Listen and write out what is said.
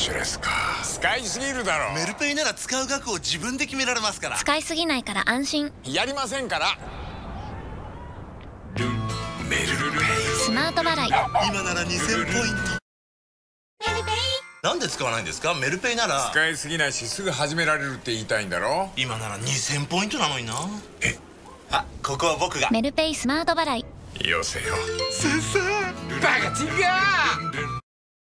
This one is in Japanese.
シュレスか。使いすぎるだろ。メルペイなら使う額を自分で決められますから。使いすぎないから安心。やりませんから。メルペイ。スマート払い。今なら2000ポイント。なんで使わないんですか？メルペイなら。使いすぎないしすぐ始められるって言いたいんだろ。今なら2000ポイントなのにな。え？あここは僕が。メルペイスマート払い。よせよ。先生。バカチンガー